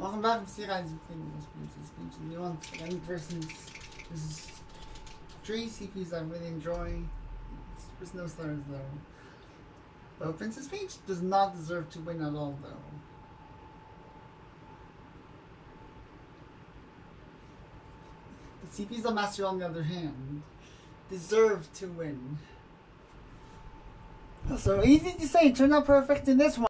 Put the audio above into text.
Welcome back to see you guys playing this Princess Peach. And want any persons this is three CPUs I'm really enjoying. There's no stars though. But Princess Peach does not deserve to win at all though. The CPUs of Master on the other hand deserve to win. So easy to say, Turn out perfect in this one.